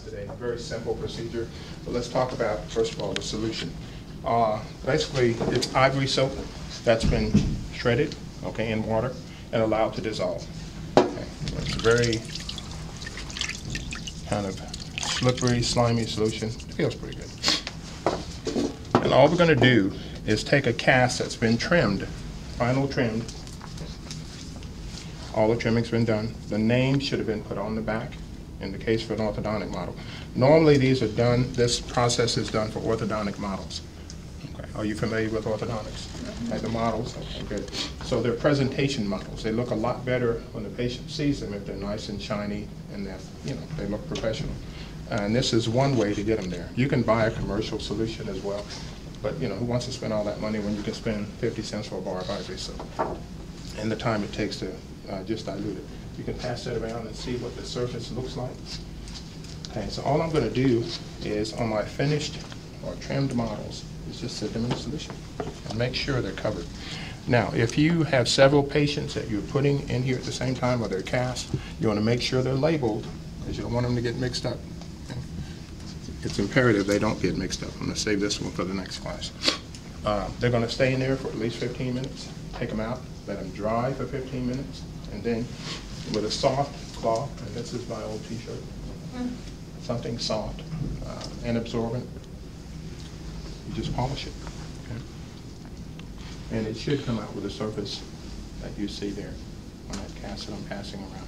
today. Very simple procedure. But let's talk about, first of all, the solution. Uh, Basically, it's ivory soap that's been shredded, okay, in water and allowed to dissolve. Okay, It's a very kind of slippery, slimy solution. It feels pretty good. And all we're going to do is take a cast that's been trimmed, final trimmed. All the trimming's been done. The name should have been put on the back in the case for an orthodontic model. Normally, these are done, this process is done for orthodontic models. Okay, Are you familiar with orthodontics? Like the models? Okay, good. So they're presentation models. They look a lot better when the patient sees them if they're nice and shiny and that, you know, they look professional. And this is one way to get them there. You can buy a commercial solution as well, but, you know, who wants to spend all that money when you can spend 50 cents for a bar of ivory soap? And the time it takes to uh, just dilute it. You can pass that around and see what the surface looks like. Okay, so all I'm going to do is on my finished or trimmed models is just set them in a solution and make sure they're covered. Now, if you have several patients that you're putting in here at the same time or they're cast, you want to make sure they're labeled because you don't want them to get mixed up. It's imperative they don't get mixed up. I'm going to save this one for the next class. Uh, They're going to stay in there for at least 15 minutes. Take them out, let them dry for 15 minutes, and then with a soft cloth, and this is my old T-shirt, something soft uh, and absorbent, you just polish it. okay? And it should come out with a surface that you see there on that cast that I'm passing around.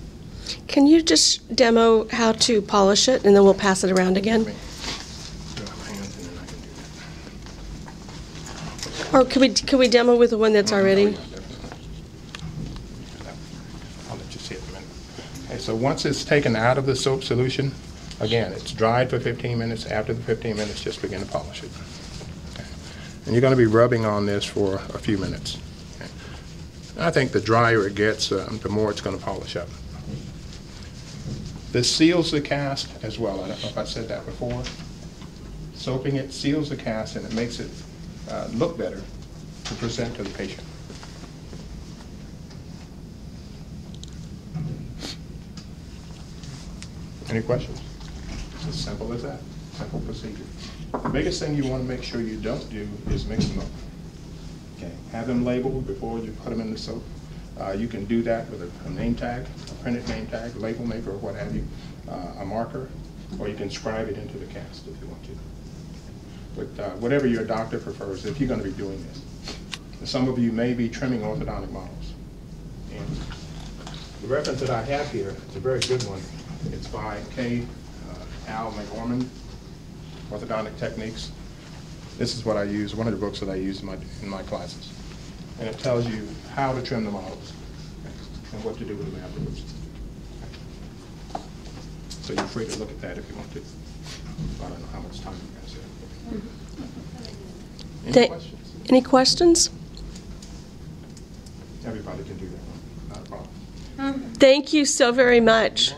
Can you just demo how to polish it, and then we'll pass it around again? mean, do it with my hands, and then I can. Or could we, could we demo with the one that's Oh, yeah, already? definitely. I'll let you see it in a minute. So once it's taken out of the soap solution, again, it's dried for 15 minutes. After the 15 minutes, just begin to polish it. Okay. And you're going to be rubbing on this for a few minutes. Okay. I think the drier it gets, um, the more it's going to polish up. This seals the cast as well. I don't know if I said that before. Soaping it seals the cast and it makes it uh, look better to present to the patient. Any questions? It's as simple as that, simple procedure. The biggest thing you want to make sure you don't do is mix them up. Okay, have them labeled before you put them in the soap. Uh, You can do that with a- a name tag, a printed name tag, label maker, or what have you, uh, a marker, or you can scribe it into the cast if you want to. But uh, whatever your doctor prefers, if you're going to be doing this. Some of you may be trimming orthodontic models. And the reference that I have here is a very good one. It's by K. uh, Al McGorman, Orthodontic Techniques. This is what I use, one of the books that I use in my, in my classes. And it tells you how to trim the models and what to do with them afterwards. So you're free to look at that if you want to. I don't know how much time you guys have. Any Thank- questions? Any questions? Everybody can do that, not a problem. Thank you so very much.